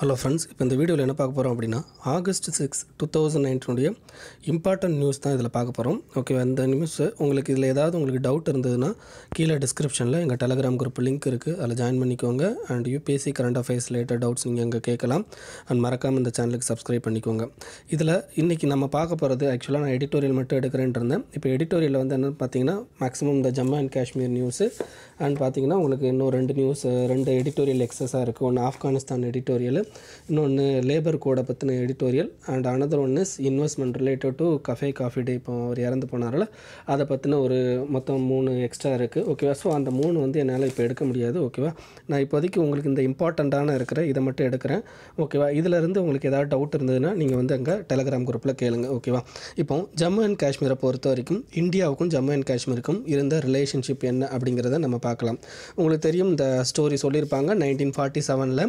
Hello friends இப்போ இந்த வீடியோவில் என்ன பார்க்க போகிறோம் அப்படின்னா ஆகஸ்ட் சிக்ஸ் டூ தௌசண்ட் நைன்டீனுடைய இம்பார்ட்டன்ட் நியூஸ் தான் இதில் பார்க்க போகிறோம் ஓகே அந்த நியூஸ் உங்களுக்கு இதில் ஏதாவது உங்களுக்கு டவுட் இருந்ததுன்னா கீழே டிஸ்கிரிப்ஷனில் எங்கள் டெலகிராம் குரூப் லிங்க் இருக்குது அதில் ஜாயின் பண்ணிக்கோங்க. And UPSC current affairs related doubts நீங்கள் அங்கே கேட்கலாம். அண்ட் மறக்காமல் இந்த சேனலுக்கு சப்ஸ்கிரைப் பண்ணிக்கோங்க. இதில் இன்றைக்கி நம்ம பார்க்க போகிறது ஆக்சுவலாக நான் எடிட்டோரியல் மட்டும் எடுக்கிறேன்ட்டு இருந்தேன். இப்போ எடிட்டோரியலில் வந்து என்னென்னு பார்த்தீங்கன்னா மேக்ஸிமம் இந்த Jammu and Kashmir news and பார்த்தீங்கன்னா உங்களுக்கு இன்னும் ரெண்டு நியூஸ் ரெண்டு எடிட்டோரியல் எக்ஸஸாக இருக்குது ஒன்று ஆப்கானிஸ்தான் எடிட்டோரியல் இன்னொன்று லேபர் கோடை பற்றின editorial and another one is investment related to Cafe Coffee Day இப்போ அவர் இறந்து போனார்ல அதை பற்றின ஒரு மொத்தம் மூணு எக்ஸ்ட்ரா இருக்குது ஓகேவா ஸோ அந்த மூணு வந்து என்னால் இப்போ எடுக்க முடியாது. ஓகேவா நான் இப்போதைக்கு உங்களுக்கு இந்த இம்பார்ட்டண்ட்டான இருக்கிற இதை மட்டும் எடுக்கிறேன். ஓகேவா இதில் இருந்து உங்களுக்கு ஏதாவது டவுட் இருந்ததுன்னா நீங்கள் வந்து அங்கே டெலகிராம் குரூப்பில் கேளுங்க. ஓகேவா இப்போ ஜம்மு அண்ட் காஷ்மீரை பொறுத்த வரைக்கும் இந்தியாவுக்கும் ஜம்மு அண்ட் காஷ்மீருக்கும் இருந்த ரிலேஷன்ஷிப் என்ன அப்படிங்கிறத நம்ம பார்க்கலாம். உங்களுக்கு தெரியும் இந்த ஸ்டோரி சொல்லியிருப்பாங்க நைன்டீன் ஃபார்ட்டி செவனில்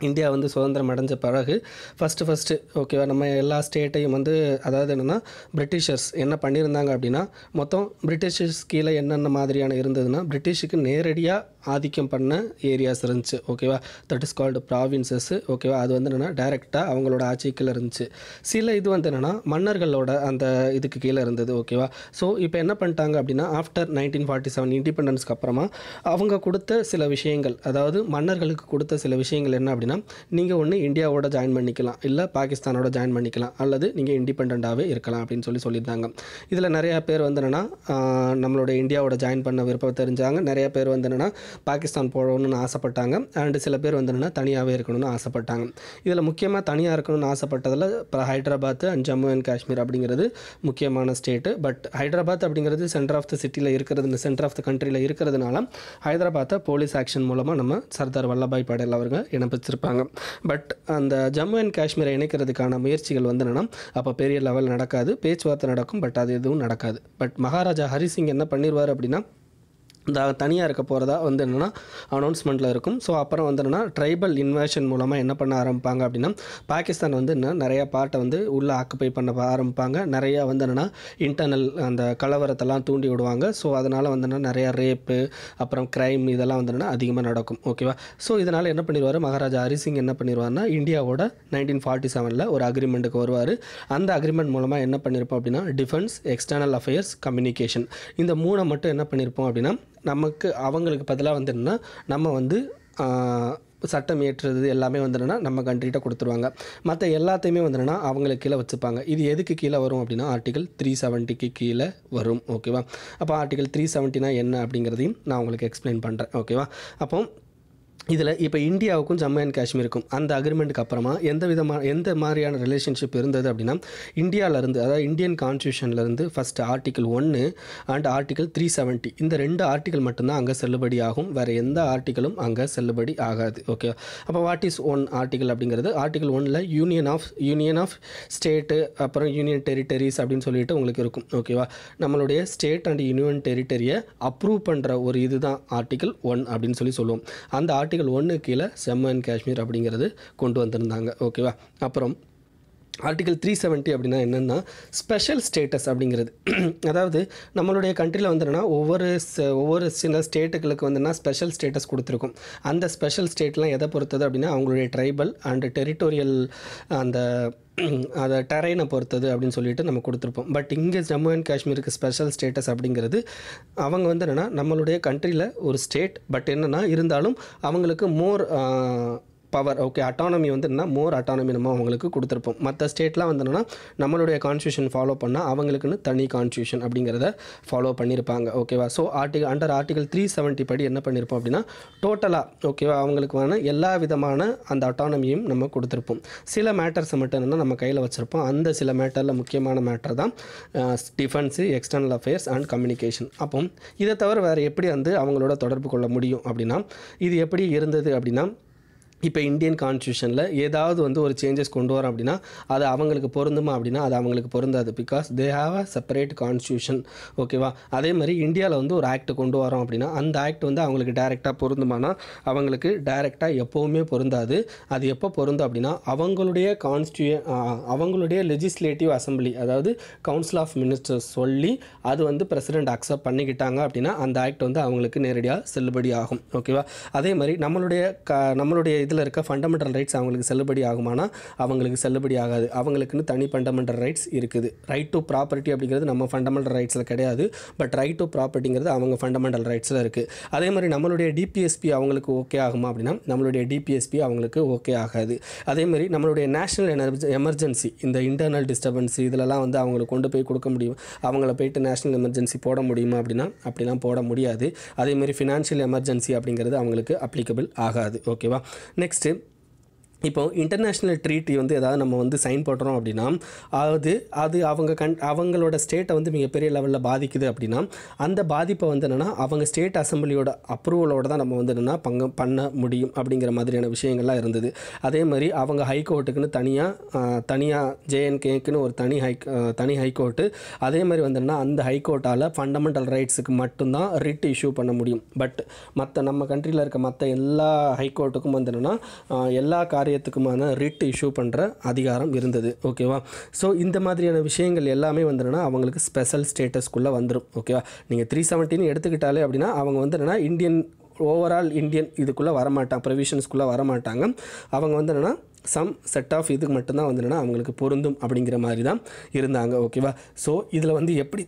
இந்தியா வந்து சுதந்திரம் அடைஞ்ச பிறகு ஃபஸ்ட்டு ஃபஸ்ட்டு ஓகேவா நம்ம எல்லா ஸ்டேட்டையும் வந்து அதாவது என்னென்னா பிரிட்டிஷர்ஸ் என்ன பண்ணியிருந்தாங்க அப்படின்னா மொத்தம் பிரிட்டிஷர்ஸ் கீழே என்னென்ன மாதிரியான இருந்ததுன்னா பிரிட்டிஷுக்கு நேரடியாக ஆதிக்கம் பண்ண ஏரியாஸ் இருந்துச்சு ஓகேவா தட் இஸ் கால்டு ப்ராவின்சஸ் ஓகேவா அது வந்து என்னென்னா டைரெக்டாக அவங்களோட ஆட்சிக்குள்ளே இருந்துச்சு. சில இது வந்து என்னென்னா மன்னர்களோட அந்த இதுக்கு கீழே இருந்தது ஓகேவா ஸோ இப்போ என்ன பண்ணிட்டாங்க அப்படின்னா ஆஃப்டர் நைன்டீன் ஃபார்ட்டி செவன் இண்டிபெண்டன்ஸ்க்கு அப்புறமா அவங்க கொடுத்த சில விஷயங்கள் அதாவது மன்னர்களுக்கு கொடுத்த சில விஷயங்கள் என்ன அப்படின்னா நீங்கள் ஒன்று இந்தியாவோட ஜாயின் பண்ணிக்கலாம். இல்லை பாகிஸ்தானோட ஜாயின் பண்ணிக்கலாம். அல்லது நீங்கள் இண்டிபெண்ட்டாகவே இருக்கலாம் அப்படின்னு சொல்லி சொல்லியிருந்தாங்க. இதில் நிறையா பேர் வந்து என்னென்னா நம்மளோட இந்தியாவோட ஜாயின் பண்ண விருப்பம் தெரிஞ்சாங்க. நிறைய பேர் வந்து என்னென்னா பாகிஸ்தான் போகணும்னு ஆசைப்பட்டாங்க. அண்டு சில பேர் வந்து என்னென்னா தனியாகவே இருக்கணும்னு ஆசைப்பட்டாங்க. இதில் முக்கியமாக தனியாக இருக்கணும்னு ஆசைப்பட்டதில் இப்போ ஹைதராபாத் அண்ட் ஜம்மு அண்ட் காஷ்மீர் அப்படிங்கிறது முக்கியமான ஸ்டேட்டு பட் ஹைதராபாத் அப்படிங்கிறது சென்டர் ஆஃப் த சிட்டியில் இருக்கிறது சென்டர் ஆஃப் த கண்ட்ரியில் இருக்கிறதுனால ஹைதராபாத்தை போலீஸ் ஆக்ஷன் மூலமாக நம்ம சர்தார் வல்லபாய் படேல் அவர்கள் வச்சுருப்பாங்க பட் அந்த ஜம்மு அண்ட் காஷ்மீரை இணைக்கிறதுக்கான முயற்சிகள் வந்து என்னென்னா அப்போ பெரிய லெவல் நடக்காது பேச்சுவார்த்தை நடக்கும் பட் அது எதுவும் நடக்காது. பட் மகாராஜா ஹரிசிங் என்ன பண்ணிடுவார் அப்படின்னா இந்த தனியாக இருக்க போகிறதா வந்து என்னென்னா அனௌன்ஸ்மெண்ட்டில் இருக்கும். ஸோ அப்புறம் வந்து என்னென்னா ட்ரைபல் இன்வேஷன் மூலமாக என்ன பண்ண ஆரம்பிப்பாங்க அப்படின்னா பாகிஸ்தான் வந்து என்ன நிறையா பார்ட்டை வந்து உள்ளே ஆக்குப்பை பண்ண ஆரம்பிப்பாங்க. நிறையா வந்து என்னென்னா இன்டர்னல் அந்த கலவரத்தெல்லாம் தூண்டி விடுவாங்க. ஸோ அதனால் வந்து என்ன நிறையா ரேப்பு அப்புறம் க்ரைம் இதெல்லாம் வந்து என்னென்னா அதிகமாக நடக்கும். ஓகேவா ஸோ இதனால் என்ன பண்ணிடுவார் மகாராஜா ஹரிசிங் என்ன பண்ணிடுவார்னா இந்தியாவோட நைன்டீன் ஃபார்ட்டி செவனில் ஒரு அக்ரிமெண்ட்டுக்கு வருவார். அந்த அக்ரிமெண்ட் மூலமாக என்ன பண்ணியிருப்போம் அப்படின்னா டிஃபென்ஸ் எக்ஸ்டர்னல் அஃபேர்ஸ் கம்யூனிகேஷன் இந்த மூணை மட்டும் என்ன பண்ணியிருப்போம் அப்படின்னா நமக்கு அவங்களுக்கு பதிலாக வந்து என்னென்னா நம்ம வந்து சட்டம் ஏற்றுறது எல்லாமே வந்துடுன்னா நம்ம கண்ட்ரிகிட்ட கொடுத்துருவாங்க. மற்ற எல்லாத்தையுமே வந்துடுன்னா அவங்களுக்கு கீழே வச்சுப்பாங்க. இது எதுக்கு கீழே வரும் அப்படின்னா ஆர்டிகல் த்ரீ செவன்ட்டிக்கு கீழே வரும் ஓகேவா அப்போ ஆர்டிகல் த்ரீ செவன்ட்டினா என்ன அப்படிங்கிறதையும் நான் உங்களுக்கு எக்ஸ்பிளைன் பண்ணுறேன் ஓகேவா அப்போ இதில் இப்போ இந்தியாவுக்கும் ஜம்மு அண்ட் காஷ்மீருக்கும் அந்த அக்ரிமெண்ட்டுக்கு அப்புறமா எந்த விதமான எந்த மாதிரியான ரிலேஷன்ஷிப் இருந்தது அப்படின்னா இந்தியாவிலேருந்து அதாவது இந்தியன் கான்ஸ்டியூஷன்லேருந்து ஃபஸ்ட்டு ஆர்டிக்கல் ஒன்று அண்ட் ஆர்டிக்கல் த்ரீ செவன்ட்டி இந்த ரெண்டு ஆர்டிக்கல் மட்டும்தான் அங்கே செல்லுபடி ஆகும். வேறு எந்த ஆர்டிக்கலும் அங்கே செல்லுபடி ஆகாது. ஓகே அப்போ வாட் இஸ் ஒன் ஆர்டிக்கல் அப்படிங்கிறது? ஆர்டிக்கல் ஒனில் union of union of state அப்புறம் யூனியன் டெரிட்டரிஸ் அப்படின்னு சொல்லிட்டு உங்களுக்கு இருக்கும். ஓகேவா நம்மளுடைய ஸ்டேட் அண்ட் யூனியன் டெரிட்டரியை அப்ரூவ் பண்ணுற ஒரு இதுதான் ஆர்டிக்கல் ஒன் அப்படின்னு சொல்லி சொல்லுவோம். அந்த ஆர்டிக்கல் ஒன்று கீழே ஜம்மு அண்ட் காஷ்மீர் அப்படிங்கிறது கொண்டு வந்திருந்தாங்க. ஓகேவா அப்புறம் ஆர்டிகல் த்ரீ செவன்ட்டி அப்படின்னா என்னென்னா ஸ்பெஷல் ஸ்டேட்டஸ் அப்படிங்கிறது. அதாவது நம்மளுடைய கண்ட்ரியில் வந்துன்னா ஒவ்வொரு ஒவ்வொரு சில ஸ்டேட்டுகளுக்கு வந்துன்னா ஸ்பெஷல் ஸ்டேட்டஸ் கொடுத்துருக்கும். அந்த ஸ்பெஷல் ஸ்டேட்லாம் எதை பொறுத்தது அப்படின்னா அவங்களுடைய ட்ரைபல் அண்ட் டெரிட்டோரியல் அந்த அதை டெரைனை பொறுத்தது அப்படின்னு சொல்லிட்டு நம்ம கொடுத்துருப்போம். பட் இங்கே ஜம்மு அண்ட் காஷ்மீருக்கு ஸ்பெஷல் ஸ்டேட்டஸ் அப்படிங்கிறது அவங்க வந்து என்னென்னா நம்மளுடைய கண்ட்ரியில் ஒரு ஸ்டேட் பட் என்னென்னா இருந்தாலும் அவங்களுக்கு மோர் பவர் ஓகே அட்டானமி வந்து என்ன மோர் அட்டானமி நம்ம அவங்களுக்கு கொடுத்துருப்போம். மற்ற ஸ்டேட்லாம் வந்து என்னென்னா நம்மளுடைய கான்ஸ்டியூஷன் ஃபாலோ பண்ணால் அவங்களுக்குன்னு தனி கான்ஸ்டியூஷன் அப்படிங்கிறத ஃபாலோ பண்ணியிருப்பாங்க ஓகேவா so article under article three seventy படி என்ன பண்ணியிருப்போம் அப்படின்னா டோட்டலாக ஓகேவா அவங்களுக்கான எல்லா விதமான அந்த அட்டானமியும் நம்ம கொடுத்துருப்போம். சில மேட்டர்ஸை மட்டும் என்னென்னா நம்ம கையில் வச்சுருப்போம். அந்த சில மேட்டரில் முக்கியமான மேட்டர் தான் defence external affairs and communication அப்போ இதை தவிர வேறு எப்படி வந்து அவங்களோட தொடர்பு கொள்ள முடியும் அப்படின்னா இது எப்படி இருந்தது அப்படின்னா இப்போ இந்தியன் கான்ஸ்டியூஷனில் ஏதாவது வந்து ஒரு சேஞ்சஸ் கொண்டு வரோம் அப்படின்னா அது அவங்களுக்கு பொருந்துமா அப்படின்னா அது அவங்களுக்கு பொருந்தாது. Because they have a separate constitution ஓகேவா அதே மாதிரி இந்தியாவில் வந்து ஒரு ஆக்ட் கொண்டு வரோம் அப்படின்னா அந்த ஆக்ட் வந்து அவங்களுக்கு டைரெக்டாக பொருந்துமானா அவங்களுக்கு டைரெக்டாக எப்போவுமே பொருந்தாது. அது எப்போ பொருந்தும் அப்படின்னா அவங்களுடைய கான்ஸ்டியூ அவங்களுடைய லெஜிஸ்லேட்டிவ் அசம்பிளி அதாவது கவுன்சில் ஆஃப் மினிஸ்டர்ஸ் சொல்லி அது வந்து பிரசிடென்ட் அக்செப்ட் பண்ணிக்கிட்டாங்க அப்படின்னா அந்த ஆக்ட் வந்து அவங்களுக்கு நேரடியாக செல்லுபடி ஆகும் ஓகேவா அதே மாதிரி நம்மளுடைய க நம்மளுடைய இதில் இருக்க ஃபண்டமெண்டல் ரைட்ஸ் அவங்களுக்கு செல்லுபடி ஆகுமானா அவங்களுக்கு செல்லுபடி ஆகாது. அவங்களுக்குன்னு தனி ஃபண்டமெண்டல் ரைட்ஸ் இருக்குது. ரைட் டு ப்ராப்பர்ட்டி அப்படிங்கிறது நம்ம ஃபண்டமெண்டல் ரைட்ஸில் கிடையாது. பட் ரைட் டு ப்ராப்பர்ட்டிங்கிறது அவங்க ஃபண்டமெண்டல் ரைட்ஸில் இருக்குது அதே மாதிரி நம்மளுடைய டிபிஎஸ்பி அவங்களுக்கு ஓகே ஆகுமா அப்படின்னா நம்மளுடைய டிபிஎஸ்பி அவங்களுக்கு ஓகே ஆகாது. அதே மாதிரி நம்மளுடைய நேஷனல் எனர்ஜி எமர்ஜென்சி இந்த இன்டர்னல் டிஸ்டர்பன்ஸ் இதிலலாம் வந்து அவங்களுக்கு கொண்டு போய் கொடுக்க முடியும். அவங்கள போயிட்டு நேஷனல் எமர்ஜென்சி போட முடியுமா அப்படின்னா அப்படிலாம் போட முடியாது. அதே மாதிரி ஃபினான்ஷியல் எமர்ஜென்சி அப்படிங்கிறது அவங்களுக்கு அப்ளிகபிள் ஆகாது. ஓகேவா நெக்ஸ்ட்டு இப்போ இன்டர்நேஷ்னல் ட்ரீட்டி வந்து ஏதாவது நம்ம வந்து சைன் போடுறோம் அப்படின்னா அது அது அவங்க கண் அவங்களோட ஸ்டேட்டை வந்து மிகப்பெரிய லெவலில் பாதிக்குது அப்படின்னா அந்த பாதிப்பை வந்து என்னென்னா அவங்க ஸ்டேட் அசம்பிளியோட அப்ரூவலோட தான் நம்ம வந்து என்னென்னா பங்கு பண்ண முடியும் அப்படிங்கிற மாதிரியான விஷயங்கள்லாம் இருந்தது. அதே மாதிரி அவங்க ஹைகோர்ட்டுக்குன்னு தனியாக தனியாக ஜேஎன்கேக்குன்னு ஒரு தனி ஹை தனி ஹைகோர்ட்டு அதே மாதிரி வந்துன்னா அந்த ஹைகோர்ட்டால் ஃபண்டமெண்டல் ரைட்ஸுக்கு மட்டும்தான் ரிட் இஷ்யூ பண்ண முடியும். பட் மற்ற நம்ம கண்ட்ரியில் இருக்க மற்ற எல்லா ஹைகோர்ட்டுக்கும் வந்து என்னென்னா எல்லா காரியம் காரியத்துக்குமான ரிட் இஷ்யூ பண்ணுற அதிகாரம் இருந்தது. ஓகேவா ஸோ இந்த மாதிரியான விஷயங்கள் எல்லாமே வந்து அவங்களுக்கு ஸ்பெஷல் ஸ்டேட்டஸ்க்குள்ளே வந்துடும் ஓகேவா நீங்கள் த்ரீ செவன்ட்டின்னு எடுத்துக்கிட்டாலே அப்படின்னா அவங்க வந்து என்னென்னா இந்தியன் ஓவரால் இந்தியன் இதுக்குள்ளே வரமாட்டாங்க ப்ரொவிஷன்ஸ்குள்ளே வரமாட்டாங்க. அவங்க வந்து என்னென்னா சம் செட் ஆஃப் இதுக்கு மட்டும்தான் வந்து என்னென்னா அவங்களுக்கு பொருந்தும் அப்படிங்கிற மாதிரி தான் இருந்தாங்க ஓகேவா ஸோ இதில் வந்து எப்படி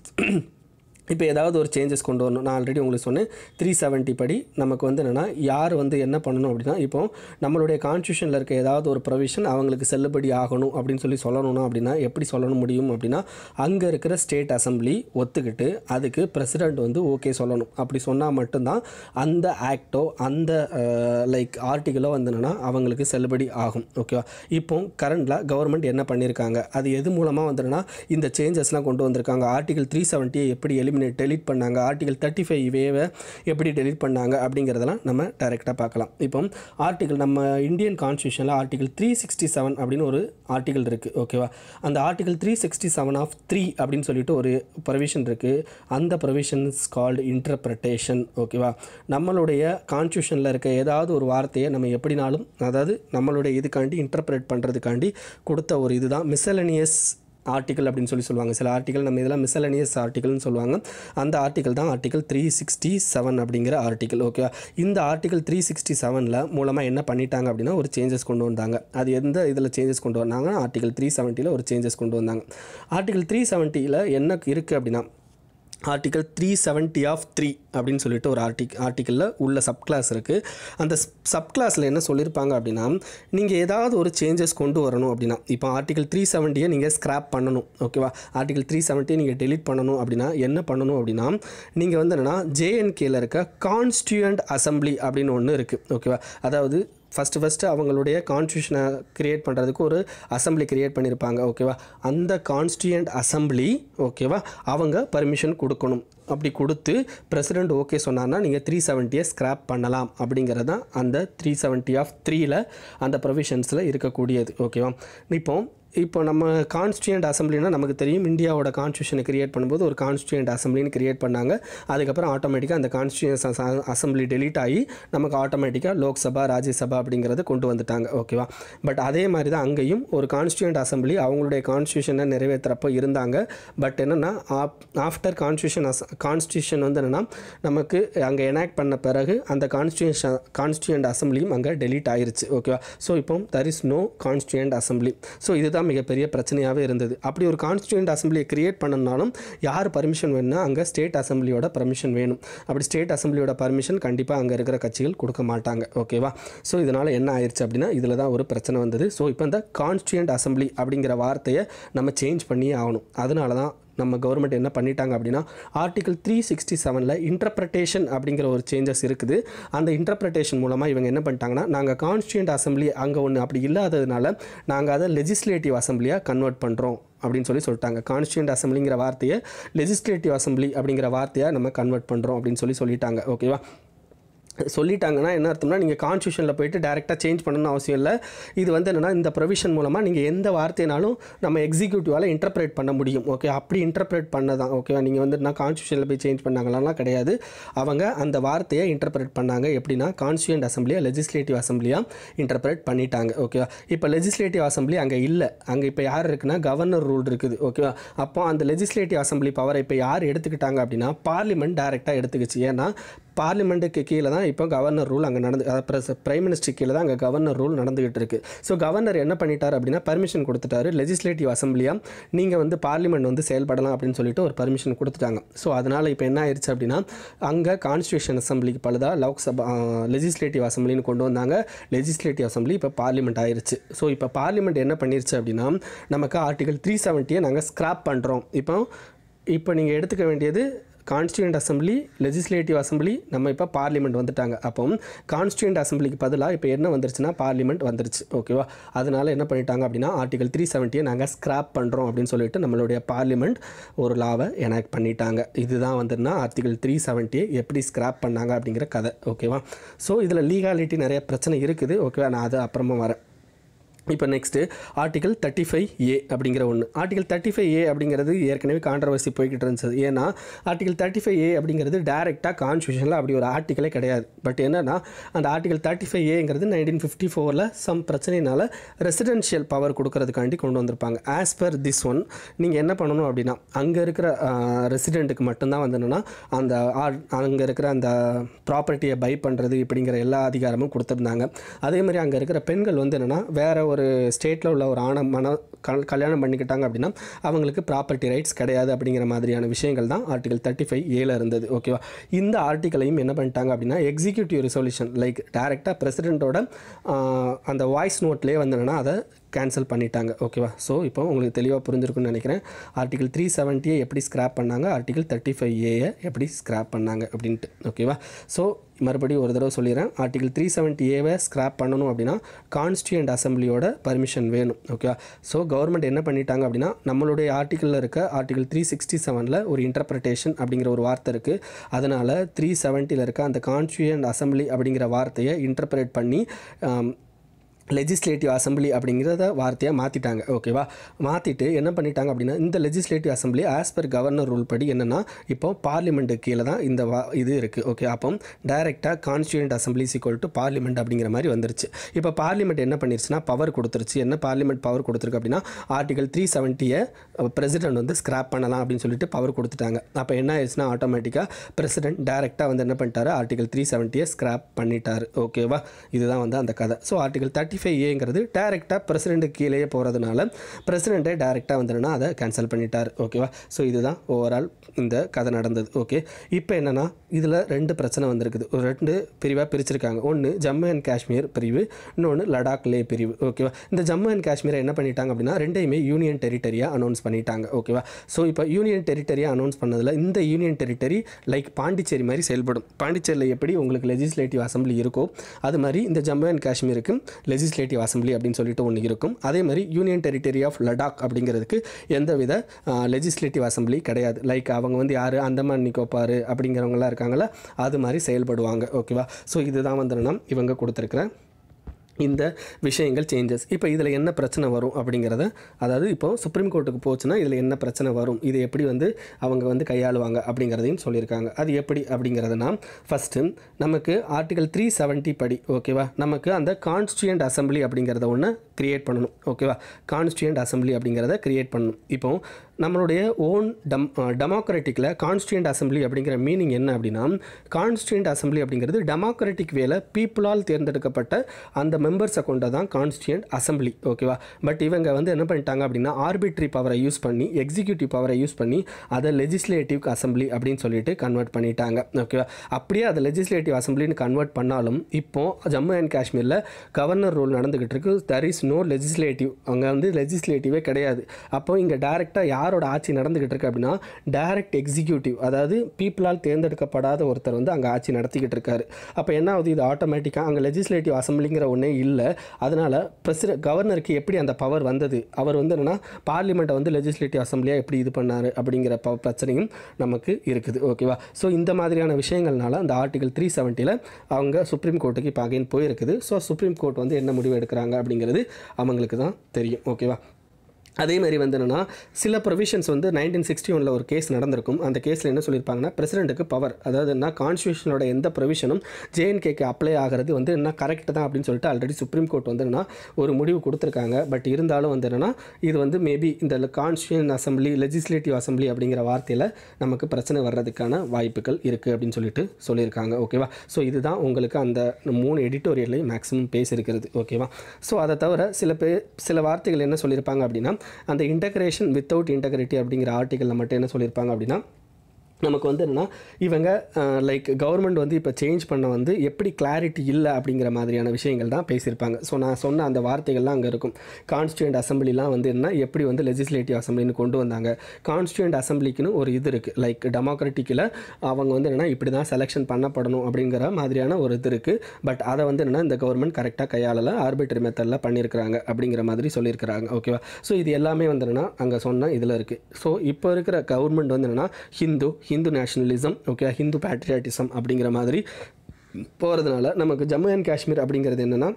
இப்போ ஏதாவது ஒரு சேஞ்சஸ் கொண்டு வரணும். நான் ஆல்ரெடி உங்களுக்கு சொன்னேன் த்ரீ செவன்ட்டி படி நமக்கு வந்து என்னென்னா யார் வந்து என்ன பண்ணணும் அப்படின்னா இப்போ நம்மளுடைய கான்ஸ்டியூஷனில் இருக்க ஏதாவது ஒரு ப்ரொவிஷன் அவங்களுக்கு செல்லுபடி ஆகணும் அப்படின்னு சொல்லி சொல்லணும்னா அப்படின்னா எப்படி சொல்லணும் முடியும் அப்படின்னா அங்கே இருக்கிற ஸ்டேட் அசம்பிளி ஒத்துக்கிட்டு அதுக்கு பிரசிடெண்ட் வந்து ஓகே சொல்லணும். அப்படி சொன்னால் மட்டும்தான் அந்த ஆக்டோ அந்த லைக் ஆர்டிகளோ வந்து என்னென்னா அவங்களுக்கு செல்லுபடி ஆகும். ஓகேவா இப்போ கரண்டில் கவர்மெண்ட் என்ன பண்ணியிருக்காங்க அது எது மூலமாக வந்துன்னா இந்த சேஞ்சஸ்லாம் கொண்டு வந்திருக்காங்க? ஆர்டிகல் த்ரீ செவன்ட்டியை எப்படி எலிமினேட் டெலிட் பண்ணாங்க. ஆர்டிகல் தேர்ட்டி ஃபைவ் வேவை எப்படி டெலிட் பண்ணாங்க அப்படிங்கிறதெல்லாம் நம்ம டைரெக்டாக பார்க்கலாம். இப்போ ஆர்டிகல் நம்ம இந்தியன் கான்ஸ்டியூஷனில் ஆர்டிகல் த்ரீ சிக்ஸ்டி செவன் அப்படின்னு ஒரு ஆர்டிகல் இருக்குது ஓகேவா அந்த article three sixty seven of three அப்படின்னு சொல்லிட்டு ஒரு ப்ரொவிஷன் இருக்குது அந்த ப்ரொவிஷன்ஸ் கால்டு இன்டர்பிரட்டேஷன் ஓகேவா நம்மளுடைய கான்ஸ்டியூஷனில் இருக்க ஏதாவது ஒரு வார்த்தையை நம்ம எப்படினாலும் அதாவது நம்மளுடைய இதுக்காண்டி இன்டர்பிரேட் பண்ணுறதுக்காண்டி கொடுத்த ஒரு இதுதான் மிசலனியஸ் ஆர்டிக்கல் அப்படின்னு சொல்லி சொல்லுவாங்க. சில ஆர்டிக்கல் நம்ம இதெல்லாம் மிசலனியஸ் ஆர்டிக்கல்னு சொல்லுவாங்க. அந்த ஆர்டிக்கல் தான் ஆர்டிக்கல் த்ரீ சிக்ஸ்டி செவன் அப்படிங்கிற ஆர்டிக்கல் ஓகேவா இந்த ஆர்டிக்கல் த்ரீ சிக்ஸ்டி செவனில் மூலமாக என்ன பண்ணிட்டாங்க அப்படின்னா ஒரு சேஞ்சஸ் கொண்டு வந்தாங்க. அது எந்த இதில் சேஞ்சஸ் கொண்டு வந்தாங்கன்னா ஆர்டிகல் த்ரீ செவன்ட்டியில் ஒரு சேஞ்சஸ் கொண்டு வந்தாங்க. ஆர்டிகல் த்ரீ செவன்ட்டியில் என்ன இருக்குது அப்படின்னா article three seventy of three அப்படின்னு சொல்லிட்டு ஒரு ஆர்டிக் ஆர்டிக்கலில் உள்ள சப் கிளாஸ் இருக்குது அந்த சப் கிளாஸில் என்ன சொல்லியிருப்பாங்க அப்படின்னா நீங்கள் ஏதாவது ஒரு சேஞ்சஸ் கொண்டு வரணும் அப்படின்னா இப்போ ஆர்டிக்கல் த்ரீ செவன்ட்டியை நீங்கள் ஸ்க்ராப் பண்ணணும் ஓகேவா ஆர்டிக்கல் த்ரீ செவன்ட்டியை நீங்கள் டெலிட் பண்ணணும் அப்படின்னா என்ன பண்ணணும் அப்படின்னா நீங்கள் வந்து என்னென்னா ஜேஎன்கேயில் இருக்க கான்ஸ்டியூண்ட் அசம்பிளி அப்படின்னு ஒன்று இருக்குது ஓகேவா அதாவது ஃபஸ்ட்டு ஃபஸ்ட்டு அவங்களுடைய கான்ஸ்டியூஷனை க்ரியேட் பண்ணுறதுக்கு ஒரு அசம்பிளி க்ரியேட் பண்ணியிருப்பாங்க ஓகேவா அந்த கான்ஸ்டியூண்ட் அசம்பிளி ஓகேவா அவங்க பர்மிஷன் கொடுக்கணும். அப்படி கொடுத்து பிரசிடெண்ட் ஓகே சொன்னார்னா நீங்கள் த்ரீ செவன்ட்டியை ஸ்க்ராப் பண்ணலாம் அப்படிங்கிறது தான் அந்த த்ரீ செவன்ட்டி ஆஃப் த்ரீயில் அந்த ப்ரொவிஷன்ஸில் இருக்கக்கூடியது ஓகேவா இப்போ இப்போ நம்ம கான்ஸ்டியூண்ட் அசம்பிளினா நமக்கு தெரியும். இந்தியாவோட கான்ஸ்டியூஷனை கிரியேட் பண்ணும்போது ஒரு கான்ஸ்டியூண்ட் அசம்பிளின்னு கிரியேட் பண்ணாங்க. அதுக்கப்புறம் ஆட்டோமேட்டிக்காக அந்த கான்ஸ்டியூஷன் அசம்பிளி டெலீட் ஆகி நமக்கு ஆட்டோமேட்டிக்காக லோக்சபா ராஜ்யசபா அப்படிங்கிறத கொண்டு வந்துட்டாங்க. ஓகேவா பட் அதே மாதிரி தான் அங்கேயும் ஒரு கான்ஸ்டியூண்ட் அசம்பிளி அவங்களுடைய கான்ஸ்டியூஷனை நிறைவேற்றுறப்போ இருந்தாங்க. பட் என்னென்னா ஆஃப்டர் கான்ஸ்டியூஷன் அஸ் கான்ஸ்டியூஷன் வந்து என்னென்னா நமக்கு அங்கே எனாக்ட் பண்ண பிறகு அந்த கான்ஸ்டியூஷன் கான்ஸ்டியூண்ட் அசம்பிளியும் அங்கே டெலீட் ஆயிருச்சு. ஓகேவா ஸோ இப்போ there is no constituent assembly so இதுதான் தான் மிகப்பெரிய பிரச்சனையாகவே இருந்தது. அப்படி ஒரு கான்ஸ்டியூண்ட் அசம்பிளியை கிரியேட் பண்ணனாலும் யார் பர்மிஷன் வேணும்னா அங்கே ஸ்டேட் அசம்பிளியோட பர்மிஷன் வேணும். அப்படி ஸ்டேட் அசம்பிளியோட பர்மிஷன் கண்டிப்பாக அங்கே இருக்கிற கட்சிகள் கொடுக்க மாட்டாங்க. ஓகேவா ஸோ இதனால் என்ன ஆயிடுச்சு அப்படின்னா இதில் தான் ஒரு பிரச்சனை வந்தது. ஸோ இப்போ இந்த கான்ஸ்டியூண்ட் அசம்பிளி அப்படிங்கிற வார்த்தையை நம்ம சேஞ்ச் பண்ணியே ஆகணும். அதனால தான் நம்ம கவர்மெண்ட் என்ன பண்ணிட்டாங்க அப்படின்னா ஆர்டிகல் த்ரீ சிக்ஸ்டி செவனில் இன்டர்பிரட்டேஷன் அப்படிங்கிற ஒரு சேஞ்சஸ் இருக்குது. அந்த இன்டர்பிரட்டேஷன் மூலமாக இவங்க என்ன பண்ணிட்டாங்கன்னா நாங்கள் கான்ஸ்டியூண்ட் அசம்பிளி அங்கே ஒன்று அப்படி இல்லாததுனால நாங்கள் அதை லெஜிஸ்லேட்டிவ் அசம்பிளியாக கன்வெர்ட் பண்ணுறோம் அப்படின்னு சொல்லி சொல்லிட்டாங்க. கான்ஸ்டியூண்ட் அசம்பிளிங்கிற வார்த்தையை லெஜிஸ்லேட்டிவ் அசம்பிளி அப்படிங்கிற வார்த்தையாக நம்ம கன்வெர்ட் பண்ணுறோம் அப்படின்னு சொல்லி சொல்லிட்டாங்க. ஓகேவா சொல்லிட்டாங்கன்னா என்ன அர்த்தம்னா நீங்கள் கான்ஸ்டியூஷனில் போயிட்டு டேரெக்டாக சேஞ்ச் பண்ணணும்னு அவசியம் இல்லை. இது வந்து என்னென்னா இந்த ப்ரொவிஷன் மூலமாக நீங்கள் எந்த வார்த்தைனாலும் நம்ம எக்ஸிக்யூட்டிவால் இன்டர்பிரேட் பண்ண முடியும். ஓகே அப்படி இன்டர்பிரேட் பண்ண தான் ஓகேவா நீங்கள் வந்து நான் கான்ஸ்டியூஷனில் போய் சேஞ்ச் பண்ணாங்களாம்லாம் கிடையாது. அவங்க அந்த வார்த்தையை இன்டர்பிரேட் பண்ணாங்க. எப்படின்னா கான்ஸ்டியூண்ட் அசம்பிளியாக லெஜிஸ்லேட்டிவ் அசம்பிளியாக இன்டர்பிரேட் பண்ணிட்டாங்க. ஓகேவா இப்போ லெஜிஸ்லேட்டிவ் அசம்பிளி அங்கே இல்லை. அங்கே இப்போ யார் இருக்குன்னா கவர்னர் ரூல் இருக்குது. ஓகேவா அப்போ அந்த லெஜிஸ்லேட்டிவ் அசம்பிளி பவரை இப்போ யார் எடுத்துக்கிட்டாங்க அப்படின்னா பார்லிமெண்ட் டேரெக்டாக எடுத்துக்கிச்சு. ஏன்னா பார்லிமெண்ட்டுக்கு கீழே தான் இப்போ கவர்னர் ரூல் அங்கே நடந்து அதாவது பிரைம் மினிஸ்டர் கீழே தான் அங்கே கவர்னர் ரூல் நடந்துகிட்டு இருக்கு. ஸோ கவர்னர் என்ன பண்ணிட்டார் அப்படின்னா பர்மிஷன் கொடுத்துட்டாரு. லெஜிஸ்லேட்டிவ் அசம்பிளியாக நீங்கள் வந்து பார்லிமெண்ட் வந்து செயல்படலாம் அப்படின்னு சொல்லிட்டு ஒரு பர்மிஷன் கொடுத்துட்டாங்க. ஸோ அதனால் இப்போ என்ன ஆயிடுச்சு அப்படின்னா அங்கே கான்ஸ்டியூஷன் அசம்பிளிக்கு பழுதாக லோக்சபா லெஜிஸ்லேட்டிவ் அசம்பிளின்னு கொண்டு வந்தாங்க. லெஜிஸ்லேட்டிவ் அசம்பிளி இப்போ பார்லிமெண்ட் ஆயிடுச்சு ஸோ இப்போ பார்லிமெண்ட் என்ன பண்ணிருச்சு அப்படின்னா நமக்கு ஆர்டிகல் த்ரீ செவன்ட்டியை நாங்கள் ஸ்க்ராப் பண்ணுறோம் இப்போ இப்போ நீங்கள் எடுத்துக்க வேண்டியது கான்ஸ்டியூண்ட் அசம்பிளி லெஜிஸ்லேட்டிவ் அசம்பிளி நம்ம இப்போ பார்லிமெண்ட் வந்துட்டாங்க. அப்போ கான்ஸ்டியூண்ட் அசம்பிளிக்கு பதிலாக இப்போ என்ன வந்துருச்சுன்னா பார்லிமெண்ட் வந்துருச்சு. ஓகேவா அதனால என்ன பண்ணிட்டாங்க அப்படின்னா ஆர்டிகல் த்ரீ செவன்ட்டியை நாங்கள் ஸ்கிராப் பண்ணுறோம் அப்படின்னு சொல்லிட்டு நம்மளுடைய பார்லிமெண்ட் ஒரு லாவை எனக்கு பண்ணிட்டாங்க. இதுதான் வந்துன்னா ஆர்டிகல் த்ரீ செவன்ட்டியை எப்படி ஸ்கிராப் பண்ணாங்க அப்படிங்கிற கதை. ஓகேவா ஸோ இதில் லீகாலிட்டி நிறைய பிரச்சனை இருக்குது. ஓகேவா நான் அது அப்புறமா வரேன். இப்போ next article thirty five A அப்படிங்கிற ஒன்று ஆர்டிகல் தேர்ட்டி ஃபைவ் ஏ அப்படிங்கிறது ஏற்கனவே கான்ட்ரவர்சி போய்கிட்டு இருந்துச்சு. ஏன்னா ஆர்டிகல் தேர்ட்டி ஃபைவ் ஏ அப்படிங்கிறது டேரெக்டாக கான்ஸ்டியூஷனில் அப்படி ஒரு ஆர்டிக்கலே கிடையாது. பட் என்னென்னா அந்த ஆர்டிகல் தேர்ட்டி ஃபைவ் ஏங்கிறது நைன்டீன் ஃபிஃப்டி ஃபோரில் சம் பிரச்சனையினால் ரெசிடென்ஷியல் பவர் கொடுக்கறதுக்காண்டி கொண்டு வந்திருப்பாங்க. ஆஸ் பர் திஸ் ஒன் நீங்கள் என்ன பண்ணணும் அப்படின்னா அங்கே இருக்கிற ரெசிடெண்ட்டுக்கு மட்டும்தான் வந்து என்னென்னா அந்த அங்கே இருக்கிற அந்த ப்ராப்பர்ட்டியை பை பண்ணுறது இப்படிங்கிற எல்லா அதிகாரமும் கொடுத்துருந்தாங்க. அதே மாதிரி அங்கே இருக்கிற பெண்கள் வந்து என்னென்னா வேறு ஒரு ஸ்டேட்டில் உள்ள ஒரு ஆணை மன கல் கல்யாணம் பண்ணிக்கிட்டாங்க அப்படின்னா அவங்களுக்கு ப்ராப்பர்ட்டி ரைட்ஸ் கிடையாது அப்படிங்கிற மாதிரியான விஷயங்கள் தான் ஆர்டிகல் தேர்ட்டி ஃபைவ் ஏல இருந்தது ஓகேவா இந்த ஆர்டிக்கலையும் என்ன பண்ணிட்டாங்க அப்படின்னா எக்ஸிக்யூட்டிவ் ரிசொல்யூஷன் லைக் டேரெக்டாக பிரசிடெண்ட்டோட அந்த வாய்ஸ் நோட்லேயே வந்து அதை கேன்சல் பண்ணிட்டாங்க. ஓகேவா ஸோ இப்போ உங்களுக்கு தெளிவாக புரிஞ்சிருக்குன்னு நினைக்கிறேன். ஆர்டிகல் த்ரீ செவன்ட்டியை எப்படி ஸ்க்ராப் பண்ணாங்க? ஆர்டிகல் தேர்ட்டி ஃபைவ் ஏயை எப்படி ஸ்க்ராப் பண்ணாங்க? அப்படின்ட்டு. ஓகேவா ஸோ மறுபடியும் ஒரு தடவை சொல்லிடுறேன். ஆர்டிகல் த்ரீ செவன்ட்டி ஏவை ஸ்கிராப் பண்ணணும் அப்படின்னா கான்ஸ்டியூண்ட் அசம்பிளியோட பர்மிஷன் வேணும். ஓகேவா ஸோ கவர்மெண்ட் என்ன பண்ணிட்டாங்க அப்படின்னா நம்மளுடைய ஆர்டிக்கலில் இருக்க ஆர்டிகல் த்ரீ சிக்ஸ்டி செவனில் ஒரு இன்டர்பிரிட்டேஷன் அப்படிங்கிற ஒரு வார்த்தை இருக்குது அதனால் த்ரீ செவன்ட்டியில் இருக்க அந்த கான்ஸ்டியூண்ட் அசம்பிளி அப்படிங்கிற வார்த்தையை இன்டர்பிரேட் பண்ணி um, லெஜிஸ்லேட்டிவ் அசம்பிளி அப்படிங்கிறத வார்த்தையாக மாற்றிட்டாங்க ஓகேவா மாற்றிட்டு என்ன பண்ணிட்டாங்க அப்படின்னா இந்த legislative assembly as per governor rule படி என்னென்னா இப்போ பார்லிமெண்ட்டு கீழே தான் இந்த வா இது இருக்குது ஓகே அப்போ டைரெக்டாக constituent assemblies equal to parliament அப்படிங்கிற மாதிரி வந்துருச்சு. இப்போ பார்லிமெண்ட் என்ன பண்ணிருச்சுன்னா பவர் கொடுத்துருச்சு. என்ன பார்லிமெண்ட் பவர் கொடுத்துருக்கு அப்படின்னா ஆர்டிகல் த்ரீ செவன்ட்டியை பிரசிடென்ட் வந்து ஸ்க்ராப் பண்ணலாம் அப்படின்னு சொல்லிட்டு பவர் கொடுத்துட்டாங்க. அப்போ என்ன ஆயிடுச்சுன்னா ஆட்டோமேட்டிக்காக பிரசிடென்ட் டைரெக்டாக வந்து என்ன பண்ணிட்டாரு? ஆர்டிகல் த்ரீ செவன்ட்டியை ஸ்க்ராப் பண்ணிட்டார். ஓகேவா இதுதான் வந்து அந்த கதை. ஸோ ஆர்டிகல் தேர்ட்டி ஃபைவ் ஏங்கிறது டேரெக்டாக பிரசிடென்ட் கீழேயே போகிறதுனால பிரசிடெண்ட்டே டேரெக்டாக வந்துடுனா அதை கேன்சல் பண்ணிட்டார். ஓகேவா ஸோ இதுதான் ஓவரால் இந்த கதை நடந்தது. ஓகே இப்போ என்னென்னா இதில் ரெண்டு பிரச்சனை வந்திருக்குது. ஒரு ரெண்டு பிரிவாக பிரிச்சிருக்காங்க. ஒன்று ஜம்மு அண்ட் காஷ்மீர் பிரிவு இன்னொன்று லடாக் லே பிரிவு ஓகேவா இந்த ஜம்மு அண்ட் காஷ்மீரை என்ன பண்ணிட்டாங்க அப்படின்னா ரெண்டையுமே யூனியன் டெரிட்டரியாக அனௌன்ஸ் பண்ணிட்டாங்க. ஓகேவா ஸோ இப்போ யூனியன் டெரிட்டரியாக அனௌன்ஸ் பண்ணதில் இந்த யூனியன் டெரிட்டரி லைக் பாண்டிச்சேரி மாதிரி செயல்படும். பாண்டிச்சேரியில் எப்படி உங்களுக்கு லெஜிஸ்லேட்டிவ் அசம்பிளி இருக்கோ அது மாதிரி இந்த ஜம்மு அண்ட் காஷ்மீருக்கு லெஜிஸ்லேட்டிவ் அசம்பிளி அப்படின்னு சொல்லிட்டு ஒன்று இருக்கும். அதே மாதிரி யூனியன் டெரிட்டரி ஆஃப் லடாக் அப்படிங்கிறதுக்கு எந்தவித லெஜிஸ்லேட்டிவ் அசம்பிளி கிடையாது. லைக் அவங்க வந்து யார்? அந்தமான் நிக்கோப்பார் அப்படிங்கிறவங்களாம் இருக்காங்களா அது மாதிரி செயல்படுவாங்க. ஓகேவா ஸோ இதுதான் வந்து என்னன்னா இவங்க கொடுத்துருக்குற இந்த விஷயங்கள் சேஞ்சஸ் இப்போ இதில் என்ன பிரச்சனை வரும் அப்படிங்கிறத அதாவது இப்போ சுப்ரீம் கோர்ட்டுக்கு போச்சுன்னா இதில் என்ன பிரச்சனை வரும்? இது எப்படி வந்து அவங்க வந்து கையாளுவாங்க அப்படிங்கிறதையும் சொல்லியிருக்காங்க. அது எப்படி அப்படிங்கிறதுனா ஃபஸ்ட்டு நமக்கு ஆர்டிகல் த்ரீ செவன்ட்டி படி ஓகேவா நமக்கு அந்த கான்ஸ்டியூண்ட் அசம்பிளி அப்படிங்கிறத ஒன்று க்ரியேட் பண்ணணும். ஓகேவா கான்ஸ்டியூண்ட் அசம்பிளி அப்படிங்கிறத க்ரியேட் பண்ணணும். இப்போ நம்மளுடைய ஓன் டம் டெமோக்ராட்டிக்கில் கான்ஸ்டியூண்ட் அசம்பிளி அப்படிங்கிற மீனிங் என்ன அப்படின்னா கான்ஸ்டியூண்ட் அசம்பிளி அப்படிங்கிறது டெமோக்ராட்டிக் வேல பீப்புளால் தேர்ந்தெடுக்கப்பட்ட அந்த மெம்பர்ஸை கொண்ட தான் கான்ஸ்டியூண்ட் அசம்பிளி ஓகேவா பட் இவங்க வந்து என்ன பண்ணிட்டாங்க அப்படின்னா ஆர்பிட்ரி பவரை யூஸ் பண்ணி எக்ஸிக்யூட்டிவ் பவரை யூஸ் பண்ணி அதை லெஜிஸ்லேட்டிவ் அசம்பிளி அப்படின்னு சொல்லிட்டு கன்வெர்ட் பண்ணிட்டாங்க. ஓகேவா அப்படியே அதை லெஜிஸ்லேட்டிவ் அசம்பிளின்னு கன்வெர்ட் பண்ணாலும் இப்போ ஜம்மு அண்ட் காஷ்மீரில் கவர்னர் ரூல் நடந்துகிட்டு இருக்கு. தர் இஸ் நோ லெஜிஸ்லேட்டிவ் அங்கே வந்து லெஜிஸ்லேட்டிவே கிடையாது. அப்போ இங்கே டேரெக்டாக யாரோட ஆட்சி நடந்துக்கிட்டு இருக்கு அப்படின்னா டைரக்ட் எக்ஸிக்யூட்டிவ் அதாவது பீப்புளால் தேர்ந்தெடுக்கப்படாத ஒருத்தர் வந்து அங்கே ஆட்சி நடத்திக்கிட்டு இருக்காரு. அப்போ என்ன ஆகுது? இது ஆட்டோமேட்டிக்காக அங்கே லெஜிஸ்லேட்டிவ் அசம்பிளிங்கிற ஒன்றே இல்லை. அதனால் பிரசிட கவர்னருக்கு எப்படி அந்த பவர் வந்தது? அவர் வந்து என்னென்னா பார்லிமெண்ட்டை வந்து லெஜிஸ்லேட்டிவ் அசம்பிளியாக எப்படி இது பண்ணார் அப்படிங்கிற ப பிரச்சனையும் நமக்கு இருக்குது. ஓகேவா ஸோ இந்த மாதிரியான விஷயங்கள்னால அந்த ஆர்டிகல் த்ரீ செவன்ட்டியில் அவங்க சுப்ரீம் கோர்ட்டுக்கு இப்போ அகைன் போயிருக்குது. ஸோ சுப்ரீம் கோர்ட் வந்து என்ன முடிவு எடுக்கிறாங்க அப்படிங்கிறது அவங்களுக்கு தான் தெரியும். ஓகேவா அதே மாதிரி வந்து என்னென்னா சில ப்ரொவிஷன்ஸ் வந்து நைன்டீன் சிக்ஸ்டி ஒனில் ஒரு கேஸ் நடந்திருக்கும். அந்த கேஸில் என்ன சொல்லியிருப்பாங்கன்னா பிரசிடென்ட்டுக்கு பவர் அதாவது என்ன கான்ஸ்டியூஷனோட எந்த ப்ரொவிஷனும் ஜேஎன்கேக்கு அப்ளை ஆகிறது வந்து என்ன கரெக்ட் தான் அப்படின்னு சொல்லிட்டு ஆல்ரெடி சுப்ரீம் கோர்ட் வந்து என்னென்னா ஒரு முடிவு கொடுத்துருக்காங்க. பட் இருந்தாலும் வந்து என்னென்னா இது வந்து மேபி இந்த கான்ஸ்டியூஷன் அசம்பிளி லெஜிஸ்லேட்டிவ் அசம்பிளி அப்படிங்கிற வார்த்தையில் நமக்கு பிரச்சனை வர்றதுக்கான வாய்ப்புகள் இருக்குது அப்படின்னு சொல்லிட்டு சொல்லியிருக்காங்க. ஓகேவா ஸோ இதுதான் உங்களுக்கு அந்த மூணு எடிட்டோரியல்லையும் மேக்ஸிமம் பேசியிருக்கிறது. ஓகேவா ஸோ அதை தவிர சில பே சில வார்த்தைகள் என்ன சொல்லியிருப்பாங்க அப்படின்னா அந்த இன்டகிரேஷன் வித்தவுட் இன்டகிரிட்டி அப்படிங்கிற ஆர்டிக்கலில் மட்டும் என்ன சொல்லியிருப்பாங்க அப்படின்னா நமக்கு வந்து என்னென்னா இவங்க லைக் கவர்மெண்ட் வந்து இப்போ சேஞ்ச் பண்ண வந்து எப்படி கிளாரிட்டி இல்லை அப்படிங்கிற மாதிரியான விஷயங்கள் தான் பேசியிருப்பாங்க. ஸோ நான் சொன்ன அந்த வார்த்தைகள்லாம் அங்கே இருக்கும். கான்ஸ்டியூண்ட் அசம்பிளிலாம் வந்து என்ன எப்படி வந்து லெஜிஸ்லேட்டிவ் அசம்பிளின்னு கொண்டு வந்தாங்க. கான்ஸ்டியூண்ட் அசம்பிளிக்குன்னு ஒரு இது இருக்குது லைக் டெமோக்ராட்டிக்கில் அவங்க வந்து என்னென்னா இப்படி தான் செலெக்ஷன் பண்ணப்படணும் அப்படிங்கிற மாதிரியான ஒரு இது இருக்குது பட் அதை வந்து என்னென்னா இந்த கவர்மெண்ட் கரெக்டாக கையாளலை ஆர்பிட்ரி மெத்தடில் பண்ணியிருக்கிறாங்க அப்படிங்கிற மாதிரி சொல்லியிருக்கிறாங்க. ஓகேவா ஸோ இது எல்லாமே வந்து என்னென்னா அங்கே சொன்ன இதில் இருக்குது ஸோ இப்போ இருக்கிற கவர்மெண்ட் வந்து என்னென்னா Hindu Hindu nationalism okay Hindu patriotism அப்படிங்கிற மாதிரி போகிறதுனால நமக்கு ஜம்மு அண்ட் காஷ்மீர் அப்படிங்கிறது என்னென்னா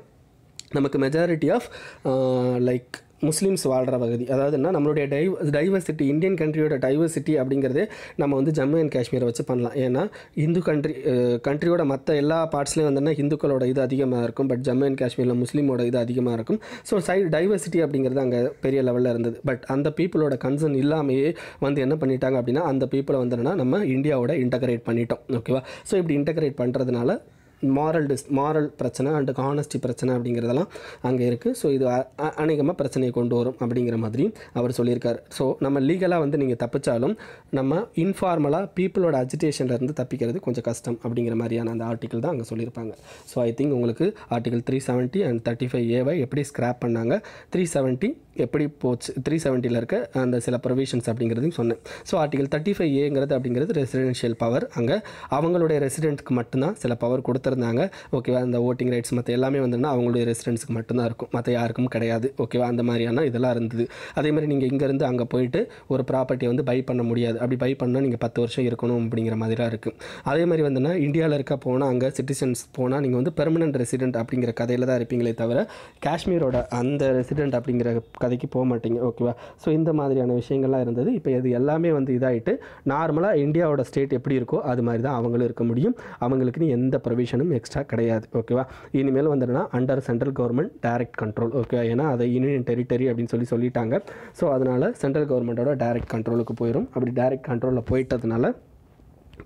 நமக்கு மெஜாரிட்டி ஆஃப் லைக் முஸ்லீம்ஸ் வாழ்கிற பகுதி. அதாவது என்ன நம்மளுடைய டைவ் டைவர்சிட்டி இந்தியன் கண்ட்ரியோட டைவர்சிட்டி அப்படிங்கிறது நம்ம வந்து ஜம்மு அண்ட் காஷ்மீரை வச்சு பண்ணலாம். ஏன்னா இந்து கண்ட்ரி கண்ட்ரியோட மற்ற எல்லா பார்ட்ஸ்லேயும் வந்தோன்னா இந்துக்களோட இது அதிகமாக இருக்கும். பட் ஜம்மு அண்ட் காஷ்மீரில் முஸ்லீமோட இது அதிகமாக இருக்கும். ஸோ சை டைவர்சிட்டி அப்படிங்கிறது அங்கே பெரிய லெவலில் இருந்தது. பட் அந்த பீப்புளோட கன்சர்ன் இல்லாமையே வந்து என்ன பண்ணிட்டாங்க அப்படின்னா அந்த பீப்புளை வந்துன்னா நம்ம இந்தியாவோட இன்டகிரேட் பண்ணிட்டோம். ஓகேவா ஸோ இப்படி இன்டகிரேட் பண்ணுறதுனால மாரல் டிஸ் மாரல் பிரச்சனை அண்டு ஹானஸ்டி பிரச்சனை அப்படிங்கிறதெல்லாம் அங்கே இருக்குது ஸோ இது அநேகமாக பிரச்சனையை கொண்டு வரும் அப்படிங்கிற மாதிரி அவர் சொல்லியிருக்காரு. ஸோ நம்ம லீகலாக வந்து நீங்கள் தப்பிச்சாலும் நம்ம இன்ஃபார்மலாக பீப்புளோட அஜிடேஷன்லேருந்து தப்பிக்கிறது கொஞ்சம் கஷ்டம் அப்படிங்கிற மாதிரியான அந்த ஆர்டிக்கல் தான் அங்கே சொல்லியிருப்பாங்க. ஸோ ஐ திங்க் உங்களுக்கு article three seventy and thirty five ஏவை எப்படி ஸ்க்ராப் பண்ணாங்க? த்ரீ செவன்ட்டி எப்படி போச்சு? த்ரீ செவன்ட்டியில் இருக்க அந்த சில ப்ரொவிஷன்ஸ் அப்படிங்கிறதையும் சொன்னேன். ஸோ ஆர்டிகல் தேர்ட்டி ஃபைவ் ஏங்கிறது அப்படிங்கிறது ரெசிடென்ஷியல் பவர் அங்கே அவங்களுடைய ரெசிடென்ட்க்கு மட்டும்தான் சில பவர் கொடுத்துருந்தாங்க. ஓகேவா அந்த ஓட்டிங் ரைட்ஸ் மற்ற எல்லாமே வந்துன்னா அவங்களுடைய ரெசிடென்ட்ஸ்க்கு மட்டும்தான் இருக்கும். மற்ற யாருக்கும் கிடையாது. ஓகேவா அந்த மாதிரியான இதெல்லாம் இருந்தது. அதே மாதிரி நீங்கள் இங்கேருந்து அங்கே போயிட்டு ஒரு ப்ராப்பர்ட்டியை வந்து பை பண்ண முடியாது. அப்படி பை பண்ணால் நீங்கள் பத்து வருஷம் இருக்கணும் அப்படிங்கிற மாதிரிலாம் இருக்குது அதே மாதிரி வந்துன்னா இந்தியாவில் இருக்க போனால் அங்கே சிட்டிசன்ஸ் போனால் நீங்கள் வந்து பெர்மனன்ட் ரெசிடென்ட் அப்படிங்கிற கதையில் தான் இருப்பீங்களே தவிர காஷ்மீரோட அந்த ரெசிடென்ட் அப்படிங்கிற கதைக்கு போக மாட்டீங்க ஓகேவா ஸோ இந்த மாதிரியான விஷயங்கள்லாம் இருந்தது. இப்போ இது எல்லாமே வந்து இதாகிட்டு நார்மலாக இந்தியாவோட ஸ்டேட் எப்படி இருக்கோ அது மாதிரி தான் அவங்களும் இருக்க முடியும். அவங்களுக்குன்னு எந்த ப்ரொவிஷனும் எக்ஸ்ட்ரா கிடையாது ஓகேவா இனிமேல் வந்துடுனா under central government direct control okay ஏன்னா அதை யூனியன் டெரிட்டரி அப்படின்னு சொல்லி சொல்லிட்டாங்க. ஸோ அதனால் சென்ட்ரல் கவர்மெண்ட்டோட டைரக்ட் கண்ட்ரோலுக்கு போயிடும் அப்படி டைரக்ட் கண்ட்ரோலில் போயிட்டதுனால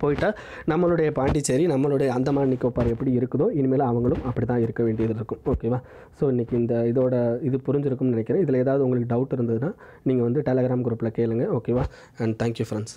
போயிட்டா நம்மளுடைய பாண்டிச்சேரி நம்மளுடைய அந்தமான் நிக்கோபார் எப்படி இருக்குதோ இனிமேல் அவங்களும் அப்படி தான் இருக்க வேண்டியது இருக்கும். ஓகேவா ஸோ இன்றைக்கி இந்த இதோட இது புரிஞ்சிருக்கும்னு நினைக்கிறேன். இதில் ஏதாவது உங்களுக்கு டவுட் இருந்ததுன்னா நீங்கள் வந்து டெலகிராம் குரூப்பில் கேளுங்க. ஓகேவா அண்ட் தேங்க்யூ ஃப்ரெண்ட்ஸ்